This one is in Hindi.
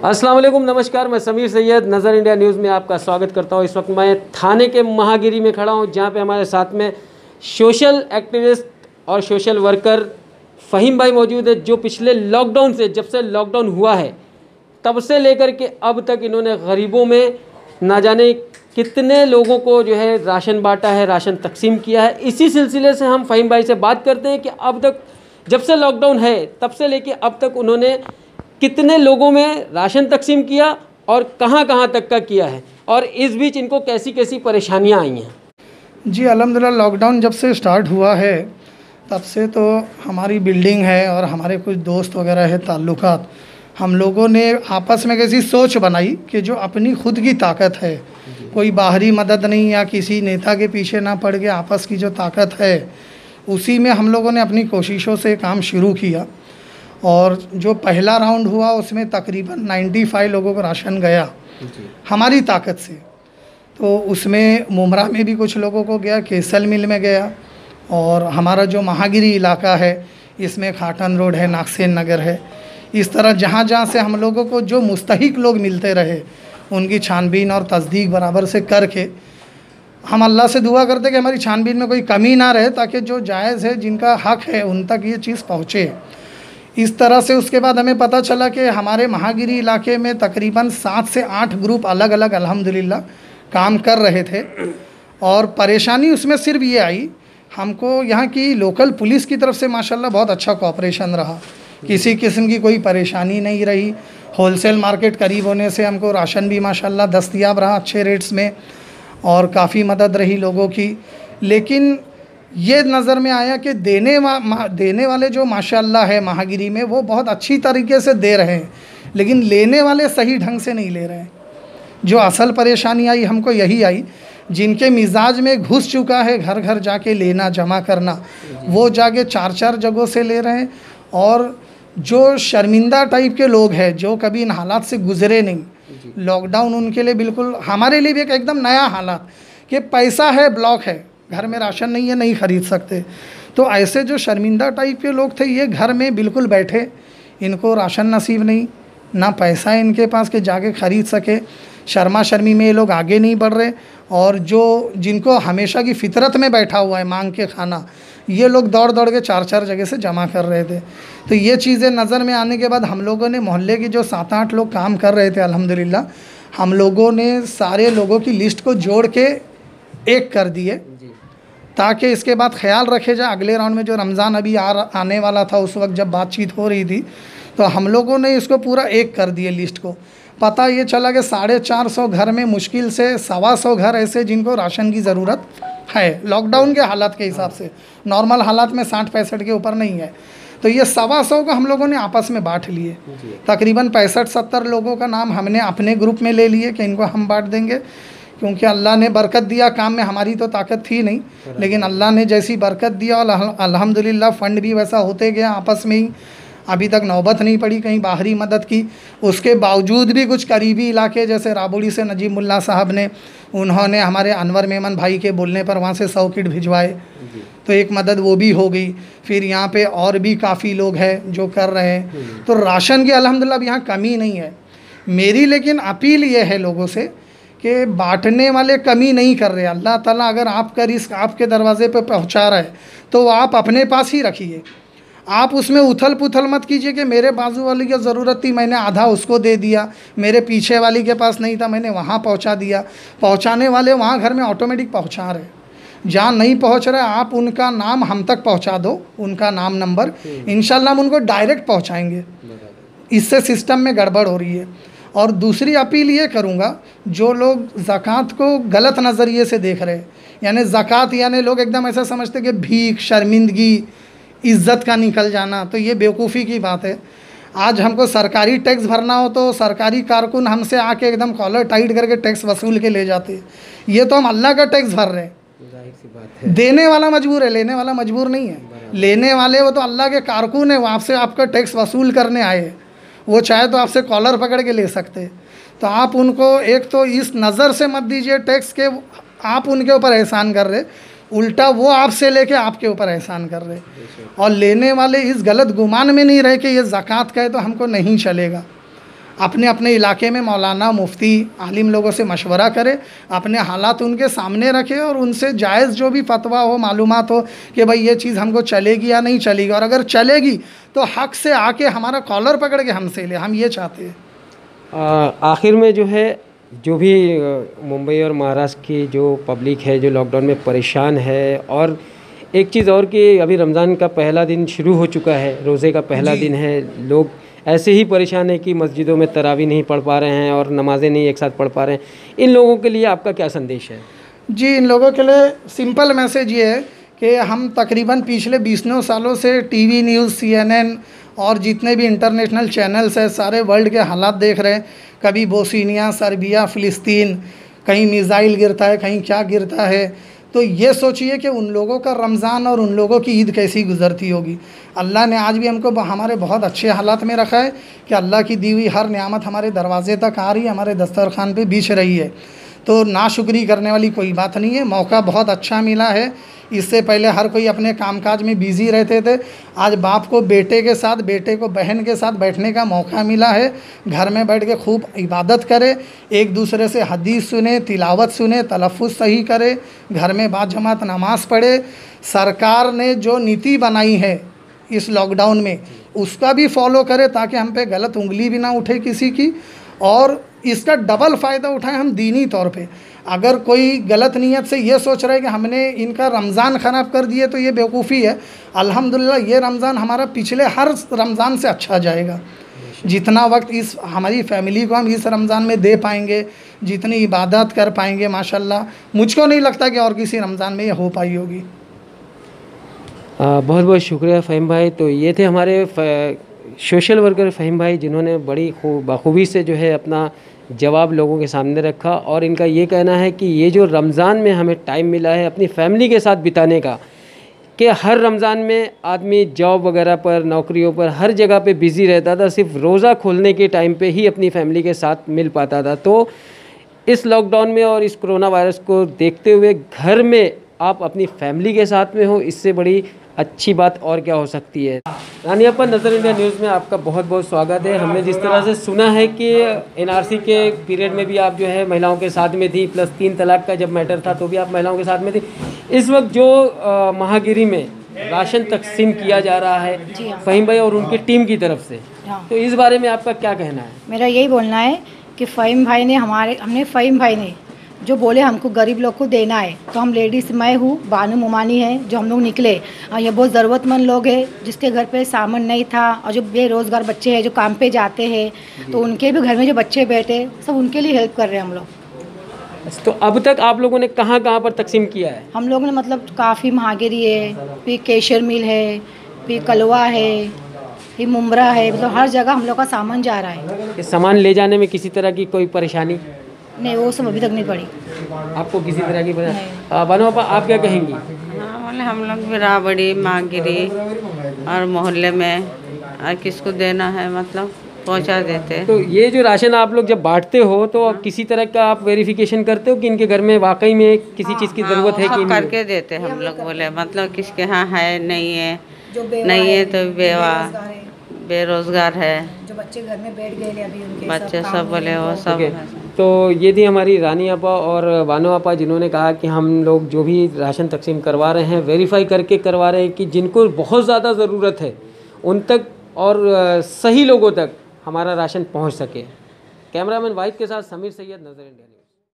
वालेकुम नमस्कार, मैं समीर सैयद, नज़र इंडिया न्यूज़ में आपका स्वागत करता हूँ। इस वक्त मैं थाने के महागिरी में खड़ा हूँ, जहाँ पे हमारे साथ में सोशल एक्टिविस्ट और सोशल वर्कर फ़हीम भाई मौजूद है, जो पिछले लॉकडाउन से, जब से लॉकडाउन हुआ है, तब से लेकर के अब तक इन्होंने गरीबों में ना जाने कितने लोगों को जो है राशन बांटा है, राशन तकसीम किया है। इसी सिलसिले से हम फ़हीम भाई से बात करते हैं कि अब तक जब से लॉकडाउन है, तब से लेके अब तक उन्होंने कितने लोगों में राशन तकसीम किया और कहाँ कहाँ तक का किया है? और इस बीच इनको कैसी कैसी परेशानियाँ आई हैं? जी अलहमदिल्ला लॉकडाउन जब से स्टार्ट हुआ है, तब से तो हमारी बिल्डिंग है और हमारे कुछ दोस्त वगैरह है, ताल्लुकात। हम लोगों ने आपस में कैसी सोच बनाई कि जो अपनी खुद की ताकत है, कोई बाहरी मदद नहीं या किसी नेता के पीछे ना पड़ के आपस की जो ताकत है, उसी में हम लोगों ने अपनी कोशिशों से काम शुरू किया। और जो पहला राउंड हुआ उसमें तकरीबन 95 लोगों को राशन गया हमारी ताकत से। तो उसमें मुमरा में भी कुछ लोगों को गया केसल मिल में गया और हमारा जो महागिरी इलाका है इसमें खाटन रोड है नागसेन नगर है इस तरह जहाँ जहाँ से हम लोगों को जो मुस्तक लोग मिलते रहे उनकी छानबीन और तस्दीक बराबर से करके हम अल्लाह से दुआ करते कि हमारी छानबीन में कोई कमी ना रहे ताकि जो जायज़ है जिनका हक है उन तक ये चीज़ पहुँचे। इस तरह से उसके बाद हमें पता चला कि हमारे महागिरी इलाके में तकरीबन सात से आठ ग्रुप अलग अलग अल्हम्दुलिल्लाह, काम कर रहे थे। और परेशानी उसमें सिर्फ़ ये आई, हमको यहाँ की लोकल पुलिस की तरफ़ से माशाल्लाह बहुत अच्छा कॉपरेशन रहा। किसी किस्म की कोई परेशानी नहीं रही। होलसेल मार्केट करीब होने से हमको राशन भी माशाल्लाह दस्तयाब रहा अच्छे रेट्स में और काफ़ी मदद रही लोगों की। लेकिन ये नज़र में आया कि देने वा, देने वाले जो माशाल्लाह है महागिरी में वो बहुत अच्छी तरीके से दे रहे हैं लेकिन लेने वाले सही ढंग से नहीं ले रहे हैं। जो असल परेशानी आई हमको यही आई जिनके मिजाज में घुस चुका है घर घर जाके लेना जमा करना वो जाके चार चार जगहों से ले रहे हैं और जो शर्मिंदा टाइप के लोग हैं जो कभी इन हालात से गुजरे नहीं लॉकडाउन उनके लिए बिल्कुल हमारे लिए भी एक एकदम नया हालात कि पैसा है ब्लॉक है घर में राशन नहीं है, नहीं ख़रीद सकते। तो ऐसे जो शर्मिंदा टाइप के लोग थे, ये घर में बिल्कुल बैठे। इनको राशन नसीब नहीं, ना पैसा है इनके पास कि जाके ख़रीद सके। शर्मा शर्मी में ये लोग आगे नहीं बढ़ रहे। और जो जिनको हमेशा की फितरत में बैठा हुआ है, मांग के खाना, ये लोग दौड़ दौड़ के चार चार जगह से जमा कर रहे थे। तो ये चीज़ें नज़र में आने के बाद हम लोगों ने मोहल्ले के जो सात आठ लोग काम कर रहे थे, अल्हम्दुलिल्लाह, हम लोगों ने सारे लोगों की लिस्ट को जोड़ के एक कर दिए। ताकि इसके बाद ख्याल रखे जाए अगले राउंड में जो रमज़ान अभी आ आने वाला था उस वक्त जब बातचीत हो रही थी तो हम लोगों ने इसको पूरा एक कर दिए लिस्ट को। पता ये चला कि साढ़े चार सौ घर में मुश्किल से सवा सौ घर ऐसे जिनको राशन की ज़रूरत है लॉकडाउन के हालात के हिसाब से। नॉर्मल हालात में साठ पैंसठ के ऊपर नहीं है। तो ये सवा सौ को हम लोगों ने आपस में बांट लिए। तकरीबन पैंसठ सत्तर लोगों का नाम हमने अपने ग्रुप में ले लिए कि इनको हम बांट देंगे। क्योंकि अल्लाह ने बरकत दिया काम में हमारी तो ताकत थी नहीं लेकिन अल्लाह ने जैसी बरकत दिया और अल्हम्दुलिल्लाह फ़ंड भी वैसा होते गया आपस में ही। अभी तक नौबत नहीं पड़ी कहीं बाहरी मदद की। उसके बावजूद भी कुछ करीबी इलाके जैसे राबुड़ी से नजीब मुल्ला साहब ने उन्होंने हमारे अनवर मेमन भाई के बोलने पर वहाँ से सौ किट भिजवाए। तो एक मदद वो भी हो गई। फिर यहाँ पे और भी काफ़ी लोग हैं जो कर रहे हैं। तो राशन की अलहमदिल्ला अब यहाँ कमी नहीं है। मेरी लेकिन अपील ये है लोगों से कि बांटने वाले कमी नहीं कर रहे। अल्लाह ताला अगर आपका रिस्क आपके दरवाज़े पर पहुँचा रहा है तो आप अपने पास ही रखिए। आप उसमें उथल पुथल मत कीजिए कि मेरे बाजू वाली की ज़रूरत थी मैंने आधा उसको दे दिया मेरे पीछे वाली के पास नहीं था मैंने वहाँ पहुँचा दिया। पहुँचाने वाले वहाँ घर में ऑटोमेटिक पहुँचा रहे। जहाँ नहीं पहुँच रहे आप उनका नाम हम तक पहुँचा दो उनका नाम नंबर। इन हम उनको डायरेक्ट पहुँचाएँगे। इससे सिस्टम में गड़बड़ हो रही है। और दूसरी अपील ये करूँगा जो लोग ज़क़़त को गलत नज़रिए से देख रहे हैं यानी ज़क़़त यानी लोग एकदम ऐसा समझते कि भीख शर्मिंदगी इज़्ज़त का निकल जाना तो ये बेवकूफ़ी की बात है। आज हमको सरकारी टैक्स भरना हो तो सरकारी कारकुन हमसे आके एकदम कॉलर टाइट करके टैक्स वसूल के ले जाते हैं। ये तो हम अल्लाह का टैक्स भर रहे हैं। देने वाला मजबूर है लेने वाला मजबूर नहीं है। लेने वाले वो तो अल्लाह के कारकुन है वो से आपका टैक्स वसूल करने आए वो चाहे तो आपसे कॉलर पकड़ के ले सकते। तो आप उनको, एक तो इस नज़र से मत दीजिए टैक्स के, आप उनके ऊपर एहसान कर रहे। उल्टा वो आपसे लेके आपके ऊपर एहसान कर रहे। और लेने वाले इस गलत गुमान में नहीं रहे कि ये ज़क़़त का है तो हमको नहीं चलेगा। अपने अपने इलाके में मौलाना मुफ्ती आलिम लोगों से मशवरा करे अपने हालात उनके सामने रखे और उनसे जायज़ जो भी फतवा हो मालूम हो कि भाई ये चीज़ हमको चलेगी या नहीं चलेगी। और अगर चलेगी तो हक से आके हमारा कॉलर पकड़ के हमसे ले हम ये चाहते हैं। आखिर में जो है जो भी मुंबई और महाराष्ट्र की जो पब्लिक है जो लॉकडाउन में परेशान है और एक चीज़ और कि अभी रमज़ान का पहला दिन शुरू हो चुका है रोज़े का पहला दिन है लोग ऐसे ही परेशान है कि मस्जिदों में तरावी नहीं पढ़ पा रहे हैं और नमाज़ें नहीं एक साथ पढ़ पा रहे हैं। इन लोगों के लिए आपका क्या संदेश है? जी, इन लोगों के लिए सिंपल मैसेज ये है कि हम तकरीबन पिछले बीसों सालों से टीवी न्यूज़ सीएनएन और जितने भी इंटरनेशनल चैनल्स हैं, सारे वर्ल्ड के हालात देख रहे हैं। कभी बोस्निया, सर्बिया, फ़िलिस्तीन, कहीं मिज़ाइल गिरता है, कहीं क्या गिरता है। तो ये सोचिए कि उन लोगों का रमज़ान और उन लोगों की ईद कैसी गुजरती होगी। अल्लाह ने आज भी हमको हमारे बहुत अच्छे हालात में रखा है कि अल्लाह की दी हुई हर नियामत हमारे दरवाजे तक आ रही है, हमारे दस्तरखान पे बिछ रही है। तो नाशुक्री करने वाली कोई बात नहीं है। मौका बहुत अच्छा मिला है। इससे पहले हर कोई अपने कामकाज में बिज़ी रहते थे। आज बाप को, बेटे के साथ, बेटे को, बहन के साथ बैठने का मौका मिला है। घर में बैठ के खूब इबादत करे। एक दूसरे से हदीस सुने, तिलावत सुने तलफ़ सही करे। घर में बाद जमात नमाज़ पढ़े। सरकार ने जो नीति बनाई है इस लॉकडाउन में, उसका भी फॉलो करे ताकि हम पे गलत उंगली भी ना उठे किसी की। और इसका डबल फ़ायदा उठाएँ हम दीनी तौर पे। अगर कोई गलत नीयत से ये सोच रहा है कि हमने इनका रमज़ान ख़राब कर दिए तो ये बेवकूफ़ी है। अल्हम्दुलिल्लाह ये रमज़ान हमारा पिछले हर रमज़ान से अच्छा जाएगा। जितना वक्त इस हमारी फैमिली को हम इस रमज़ान में दे पाएँगे जितनी इबादत कर पाएँगे माशाल्लाह मुझको नहीं लगता कि और किसी रमज़ान में ये हो पाई होगी। आ, बहुत बहुत शुक्रिया फ़हीम भाई। तो ये थे हमारे सोशल वर्कर फ़हीम भाई जिन्होंने बड़ी खूब बखूबी से जो है अपना जवाब लोगों के सामने रखा और इनका ये कहना है कि ये जो रमज़ान में हमें टाइम मिला है अपनी फैमिली के साथ बिताने का, कि हर रमज़ान में आदमी जॉब वगैरह पर, नौकरियों पर, हर जगह पे बिज़ी रहता था, सिर्फ़ रोज़ा खोलने के टाइम पे ही अपनी फैमिली के साथ मिल पाता था। तो इस लॉकडाउन में और इस कोरोना वायरस को देखते हुए घर में आप अपनी फैमिली के साथ में हो, इससे बड़ी अच्छी बात और क्या हो सकती है? रानी अपा नज़र इंडिया न्यूज़ में आपका बहुत बहुत स्वागत है। हमने जिस तरह से सुना है कि एनआरसी के पीरियड में भी आप जो है महिलाओं के साथ में थी प्लस तीन तलाक का जब मैटर था तो भी आप महिलाओं के साथ में थी। इस वक्त जो महागिरी में राशन तकसीम किया जा रहा है। फ़हीम भाई और उनकी टीम की तरफ़ से हाँ। तो इस बारे में आपका क्या कहना है? मेरा यही बोलना है कि फ़हीम भाई ने हमारे हमने फ़हीम भाई ने जो बोले हमको गरीब लोग को देना है तो हम लेडीज़ मैं हूँ बानू मुमानी है जो हम लोग निकले। और ये बहुत ज़रूरतमंद लोग हैं जिसके घर पे सामान नहीं था और जो बेरोज़गार बच्चे हैं जो काम पे जाते हैं तो उनके भी घर में जो बच्चे बैठे सब उनके लिए हेल्प कर रहे हैं हम लोग। तो अब तक आप लोगों ने कहाँ कहाँ पर तकसीम किया है? हम लोग ने मतलब काफ़ी महागिरी है फिर केशर मिल है फिर कलवा है फिर मुमरा है मतलब हर जगह हम लोग का सामान जा रहा है। सामान ले जाने में किसी तरह की कोई परेशानी? नहीं वो सब अभी तक नहीं पड़ी आपको किसी तरह की बानो आप क्या कहेंगी? हाँ बोले हम लोग भी राबड़ी मागिरी और मोहल्ले में और किसको देना है मतलब पहुँचा देते तो ये जो राशन आप लोग जब बांटते हो तो किसी तरह का आप वेरिफिकेशन करते हो कि इनके घर में वाकई में किसी चीज़ की ज़रूरत है हाँ, कि करके देते हम लोग बोले मतलब किसके यहाँ है नहीं है नहीं है तो बेवा। बेरोजगार है, जो बच्चे घर में बैठ गए अभी उनके बच्चे सब बोले वो सब ओके तो ये थी हमारी रानी आपा और बानो आपा जिन्होंने कहा कि हम लोग जो भी राशन तकसीम करवा रहे हैं वेरीफाई करके करवा रहे हैं कि जिनको बहुत ज़्यादा ज़रूरत है उन तक और सही लोगों तक हमारा राशन पहुँच सके। कैमरामैन वाहिद के साथ समीर सैयद नज़र इंडिया।